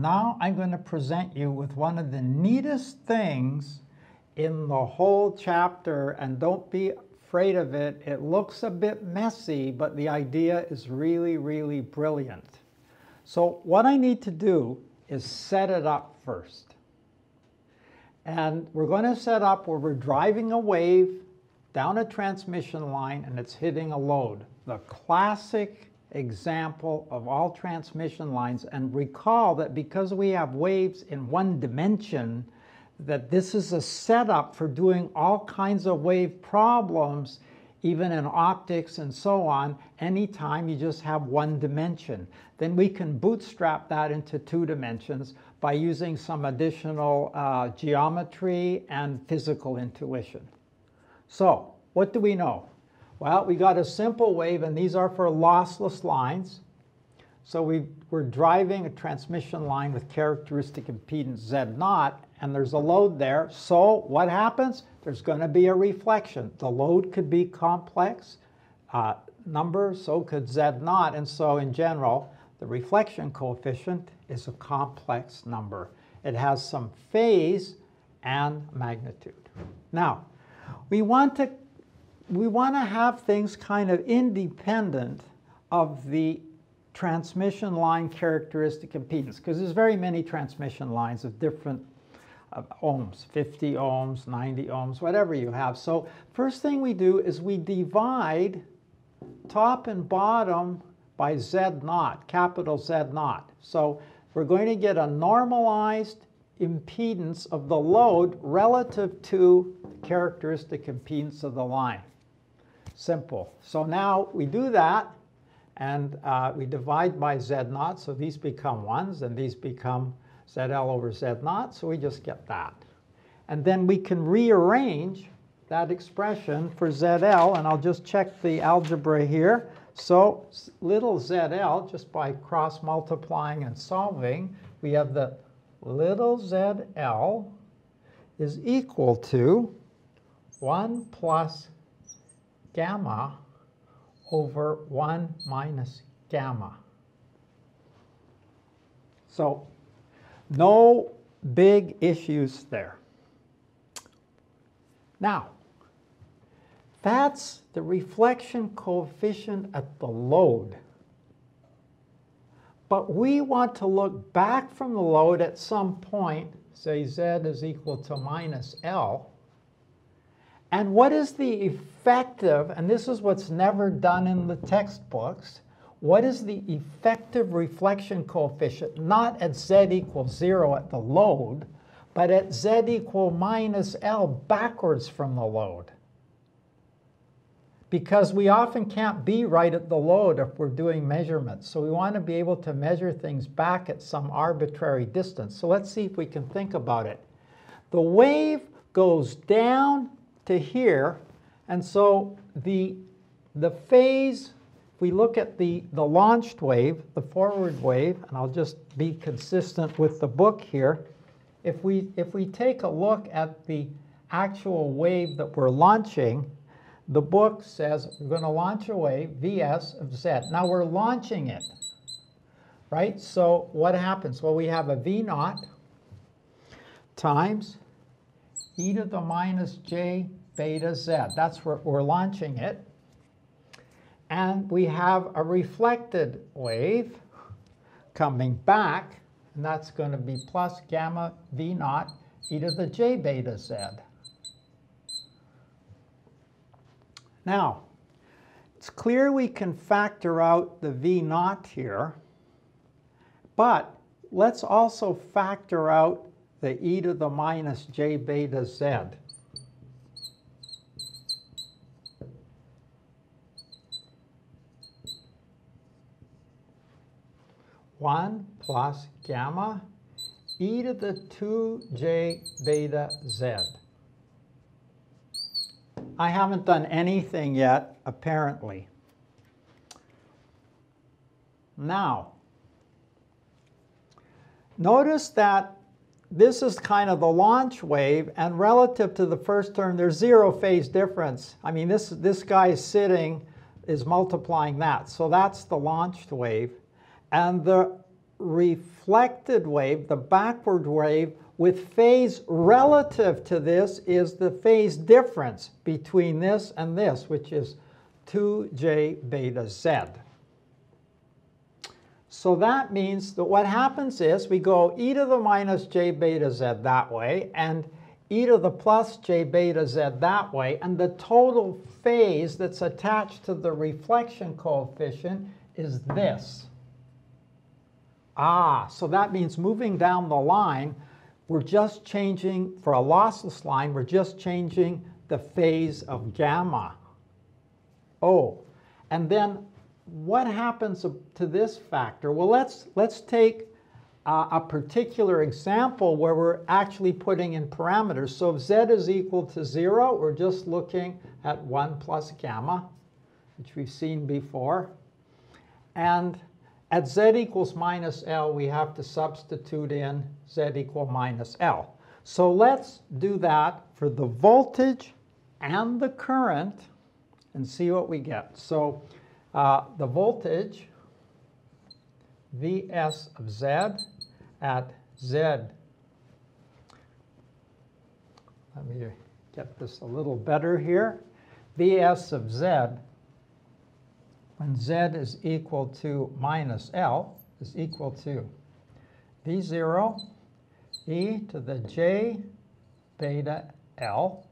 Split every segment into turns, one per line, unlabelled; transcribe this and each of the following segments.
now I'm going to present you with one of the neatest things in the whole chapter, and don't be afraid of it. It looks a bit messy, but the idea is really, really brilliant. So what I need to do is set it up first. And we're going to set up where we're driving a wave down a transmission line and it's hitting a load. The classic example of all transmission lines. And recall that because we have waves in one dimension, that this is a setup for doing all kinds of wave problems, even in optics and so on, anytime you just have one dimension. Then we can bootstrap that into two dimensions by using some additional uh, geometry and physical intuition. So, what do we know? Well, we got a simple wave, and these are for lossless lines. So we, we're driving a transmission line with characteristic impedance Z naught, and there's a load there. So what happens? There's going to be a reflection. The load could be complex uh, number, so could Z naught. And so in general, the reflection coefficient is a complex number. It has some phase and magnitude. Now, we want to we want to have things kind of independent of the transmission line characteristic impedance because there's very many transmission lines of different uh, ohms, 50 ohms, 90 ohms, whatever you have. So first thing we do is we divide top and bottom by Z naught, capital Z naught. So we're going to get a normalized impedance of the load relative to the characteristic impedance of the line. Simple. So now we do that, and uh, we divide by Z naught, so these become 1s, and these become ZL over Z naught, so we just get that. And then we can rearrange that expression for ZL, and I'll just check the algebra here. So little ZL, just by cross multiplying and solving, we have the little ZL is equal to 1 plus gamma over 1 minus gamma. So no big issues there. Now, that's the reflection coefficient at the load. But we want to look back from the load at some point, say z is equal to minus L, and what is the effective, and this is what's never done in the textbooks, what is the effective reflection coefficient, not at z equals 0 at the load, but at z equal minus L backwards from the load? Because we often can't be right at the load if we're doing measurements. So we want to be able to measure things back at some arbitrary distance. So let's see if we can think about it. The wave goes down to here. And so the, the phase, if we look at the, the launched wave, the forward wave, and I'll just be consistent with the book here, if we, if we take a look at the actual wave that we're launching, the book says we're going to launch a wave, Vs of z. Now we're launching it, right? So what happens? Well, we have a V naught times e to the minus j beta z. That's where we're launching it. And we have a reflected wave coming back, and that's going to be plus gamma v naught e to the j beta z. Now, it's clear we can factor out the v naught here, but let's also factor out the e to the minus j beta z. 1 plus gamma e to the 2j beta z. I haven't done anything yet, apparently. Now, notice that this is kind of the launch wave, and relative to the first term, there's zero phase difference. I mean, this, this guy sitting is multiplying that. So that's the launched wave. And the reflected wave, the backward wave, with phase relative to this is the phase difference between this and this, which is 2j beta z. So that means that what happens is we go e to the minus j beta z that way, and e to the plus j beta z that way, and the total phase that's attached to the reflection coefficient is this. Ah, so that means moving down the line, we're just changing, for a lossless line, we're just changing the phase of gamma. Oh, and then what happens to this factor? Well, let's, let's take uh, a particular example where we're actually putting in parameters. So if z is equal to 0, we're just looking at 1 plus gamma, which we've seen before. And at z equals minus L, we have to substitute in z equal minus L. So let's do that for the voltage and the current and see what we get. So uh, the voltage, Vs of z, at z. Let me get this a little better here. Vs of z, when z is equal to minus L, is equal to V0 e to the j beta L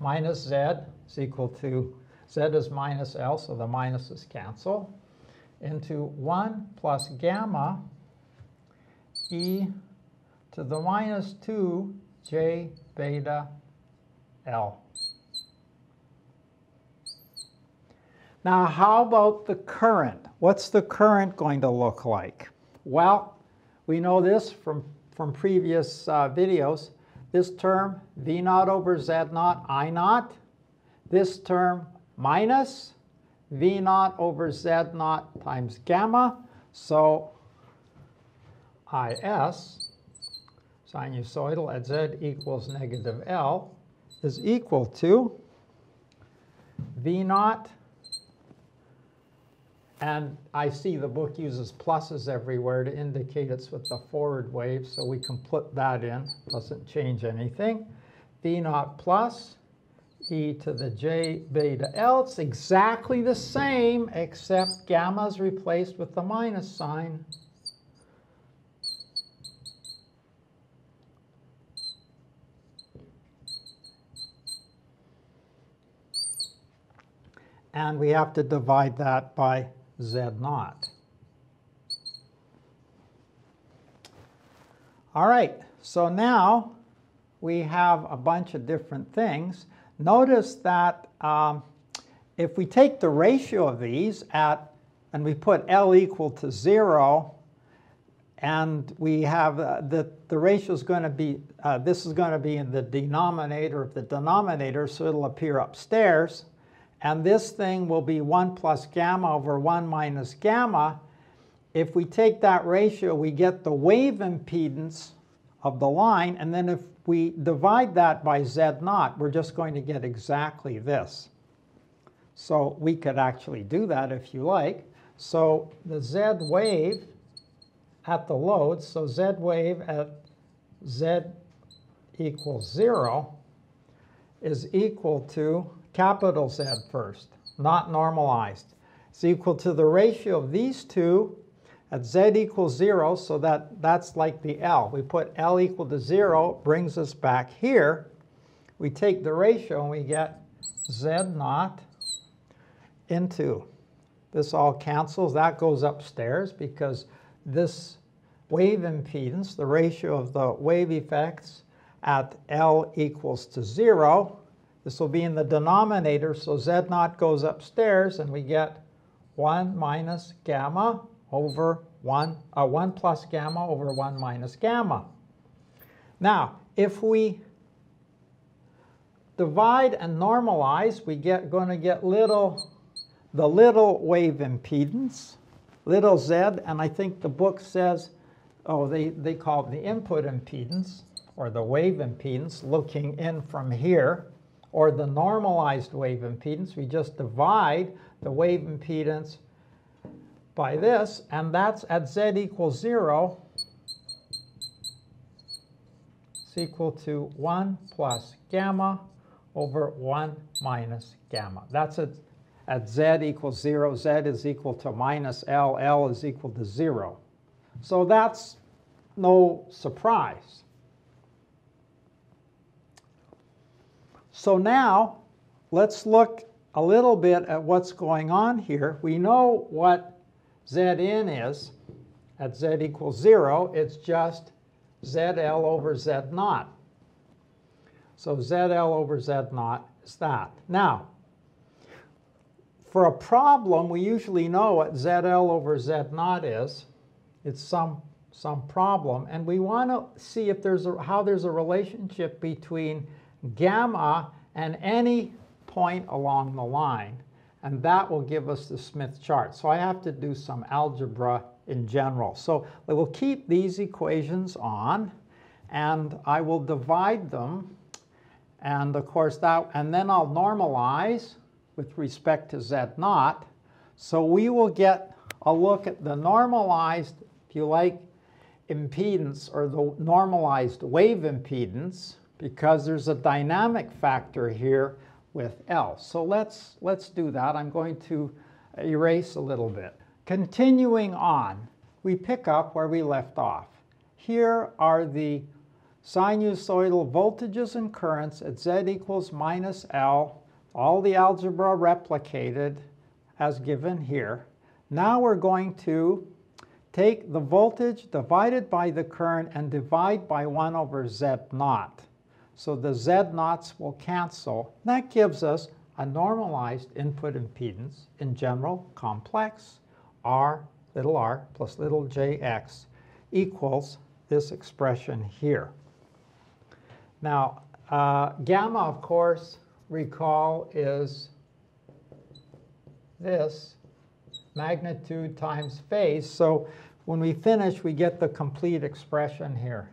minus z is equal to, z is minus L, so the minuses cancel, into 1 plus gamma e to the minus 2 j beta L. Now, how about the current? What's the current going to look like? Well, we know this from, from previous uh, videos. This term, V naught over Z naught, I naught. This term, minus V naught over Z naught times gamma. So IS, sinusoidal at Z equals negative L, is equal to V naught, and I see the book uses pluses everywhere to indicate it's with the forward wave, so we can put that in, doesn't change anything. V naught plus e to the j beta L, it's exactly the same, except gamma is replaced with the minus sign. and we have to divide that by z naught. All right, so now we have a bunch of different things. Notice that um, if we take the ratio of these at, and we put L equal to 0, and we have uh, the, the ratio is going to be, uh, this is going to be in the denominator of the denominator, so it'll appear upstairs and this thing will be 1 plus gamma over 1 minus gamma. If we take that ratio, we get the wave impedance of the line, and then if we divide that by z naught, we're just going to get exactly this. So we could actually do that if you like. So the z wave at the load, so z wave at z equals 0 is equal to capital Z first, not normalized. It's equal to the ratio of these two at Z equals 0, so that, that's like the L. We put L equal to 0, brings us back here. We take the ratio and we get Z naught into, this all cancels. That goes upstairs because this wave impedance, the ratio of the wave effects at L equals to 0, this will be in the denominator, so z naught goes upstairs, and we get 1 minus gamma over 1, uh, 1 plus gamma over 1 minus gamma. Now, if we divide and normalize, we get going to get little, the little wave impedance, little z, and I think the book says, oh, they, they call it the input impedance, or the wave impedance, looking in from here or the normalized wave impedance. We just divide the wave impedance by this, and that's at z equals 0, it's equal to 1 plus gamma over 1 minus gamma. That's at, at z equals 0. z is equal to minus L. L is equal to 0. So that's no surprise. So now let's look a little bit at what's going on here. We know what Zn is at z equals 0. It's just ZL over Z naught. So ZL over Z naught is that. Now, for a problem, we usually know what ZL over Z naught is. It's some, some problem. And we want to see if there's a, how there's a relationship between gamma and any point along the line. And that will give us the Smith chart. So I have to do some algebra in general. So we will keep these equations on, and I will divide them. And of course, that, and then I'll normalize with respect to Z naught. So we will get a look at the normalized, if you like, impedance or the normalized wave impedance because there's a dynamic factor here with L. So let's, let's do that. I'm going to erase a little bit. Continuing on, we pick up where we left off. Here are the sinusoidal voltages and currents at Z equals minus L, all the algebra replicated as given here. Now we're going to take the voltage divided by the current and divide by 1 over Z naught. So the Z naughts will cancel. That gives us a normalized input impedance in general complex R little r plus little jx equals this expression here. Now, uh, gamma, of course, recall is this magnitude times phase. So when we finish, we get the complete expression here.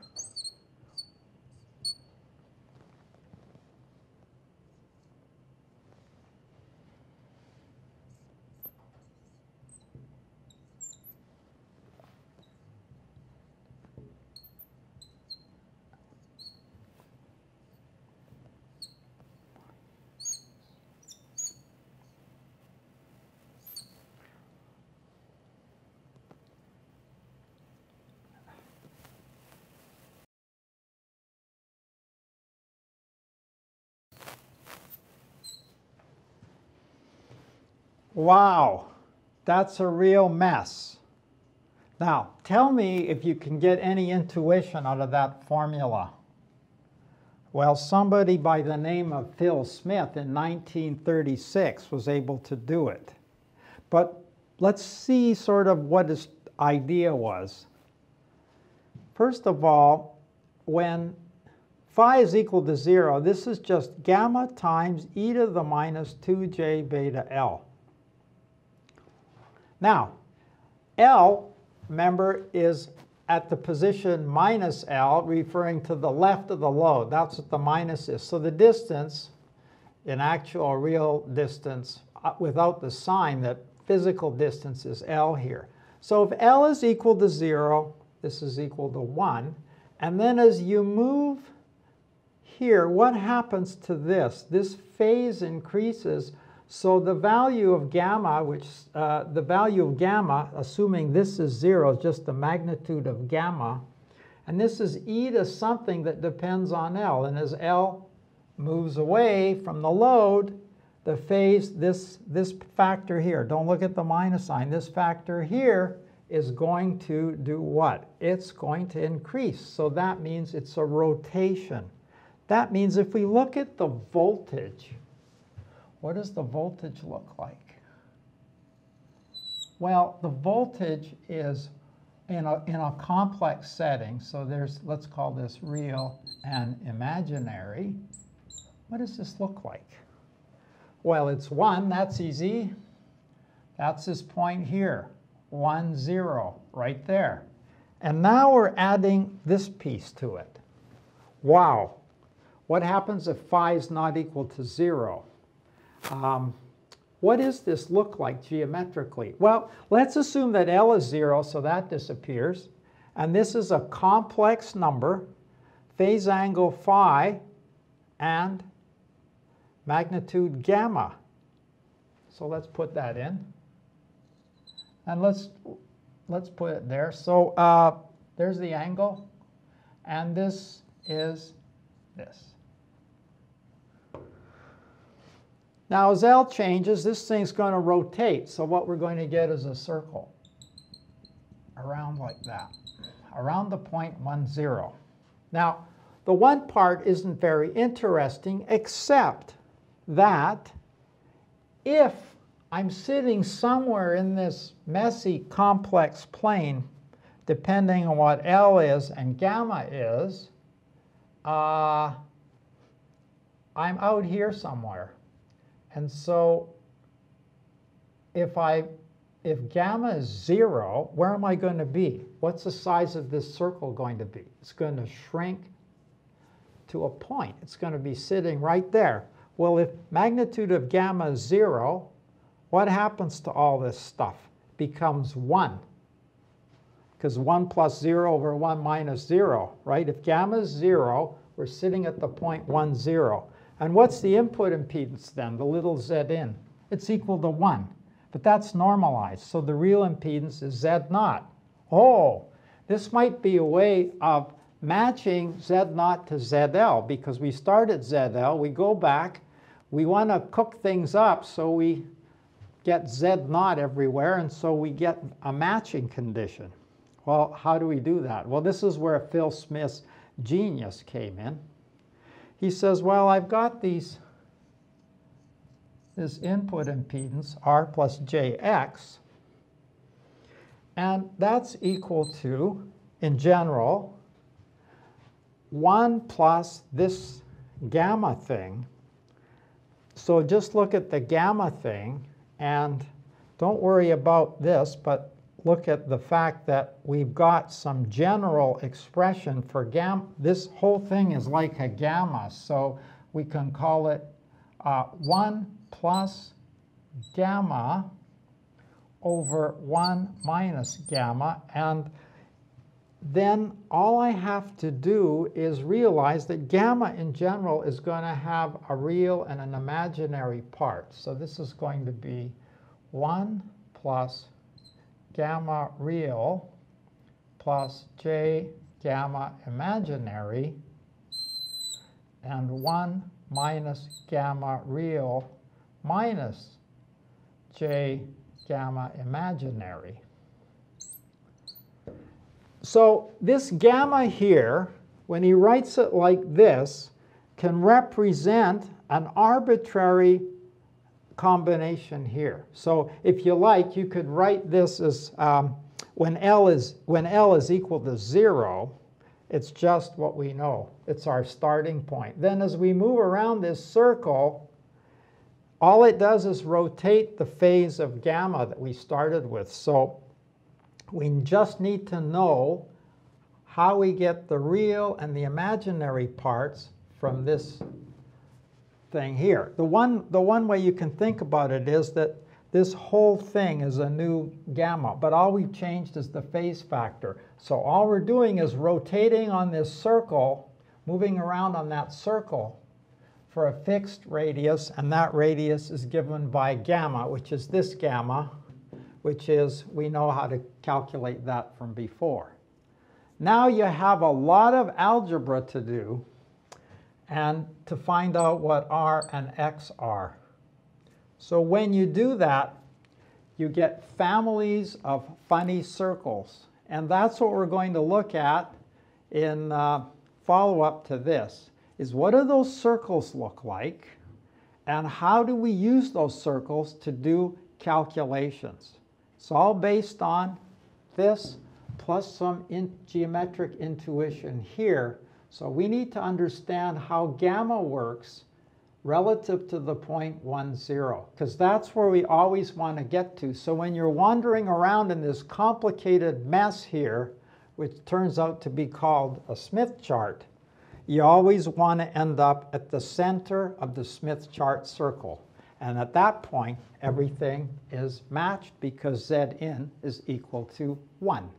Wow, that's a real mess. Now, tell me if you can get any intuition out of that formula. Well, somebody by the name of Phil Smith in 1936 was able to do it. But let's see sort of what his idea was. First of all, when phi is equal to 0, this is just gamma times e to the minus 2j beta L. Now, L, remember, is at the position minus L, referring to the left of the load. That's what the minus is. So the distance, in actual real distance, uh, without the sign, that physical distance is L here. So if L is equal to 0, this is equal to 1. And then as you move here, what happens to this? This phase increases so the value of gamma, which uh, the value of gamma, assuming this is zero, is just the magnitude of gamma. And this is e to something that depends on L. And as L moves away from the load, the phase, this, this factor here, don't look at the minus sign, this factor here is going to do what? It's going to increase. So that means it's a rotation. That means if we look at the voltage, what does the voltage look like? Well, the voltage is in a, in a complex setting, so there's, let's call this real and imaginary. What does this look like? Well, it's 1, that's easy. That's this point here, 1, 0, right there. And now we're adding this piece to it. Wow. What happens if phi is not equal to 0? Um, what does this look like geometrically? Well, let's assume that L is zero, so that disappears. And this is a complex number, phase angle phi and magnitude gamma. So let's put that in. And let's, let's put it there. So uh, there's the angle, and this is this. Now as L changes, this thing's going to rotate. So what we're going to get is a circle around like that, around the point 1, 0. Now, the one part isn't very interesting, except that if I'm sitting somewhere in this messy, complex plane, depending on what L is and gamma is, uh, I'm out here somewhere. And so if I if gamma is zero, where am I going to be? What's the size of this circle going to be? It's going to shrink to a point. It's going to be sitting right there. Well, if magnitude of gamma is zero, what happens to all this stuff? becomes 1. Because 1 plus 0 over 1 minus 0, right? If gamma is 0, we're sitting at the point 1, 0. And what's the input impedance then, the little z in? It's equal to 1. But that's normalized, so the real impedance is z naught. Oh, this might be a way of matching z naught to zl because we start at zl, we go back, we want to cook things up so we get z naught everywhere, and so we get a matching condition. Well, how do we do that? Well, this is where Phil Smith's genius came in he says, well, I've got these, this input impedance, R plus JX, and that's equal to, in general, 1 plus this gamma thing. So just look at the gamma thing, and don't worry about this, but look at the fact that we've got some general expression for gamma. This whole thing is like a gamma, so we can call it uh, 1 plus gamma over 1 minus gamma. And then all I have to do is realize that gamma in general is going to have a real and an imaginary part. So this is going to be 1 plus gamma real plus j gamma imaginary and 1 minus gamma real minus j gamma imaginary. So this gamma here, when he writes it like this, can represent an arbitrary combination here. So if you like, you could write this as um, when, L is, when L is equal to 0, it's just what we know. It's our starting point. Then as we move around this circle, all it does is rotate the phase of gamma that we started with. So we just need to know how we get the real and the imaginary parts from this thing here. The one, the one way you can think about it is that this whole thing is a new gamma, but all we've changed is the phase factor. So all we're doing is rotating on this circle, moving around on that circle for a fixed radius, and that radius is given by gamma, which is this gamma, which is, we know how to calculate that from before. Now you have a lot of algebra to do and to find out what R and X are. So when you do that, you get families of funny circles. And that's what we're going to look at in uh, follow-up to this, is what do those circles look like? And how do we use those circles to do calculations? It's all based on this plus some in geometric intuition here so we need to understand how gamma works relative to the point 1, 0, because that's where we always want to get to. So when you're wandering around in this complicated mess here, which turns out to be called a Smith chart, you always want to end up at the center of the Smith chart circle. And at that point, everything is matched because Z in is equal to 1.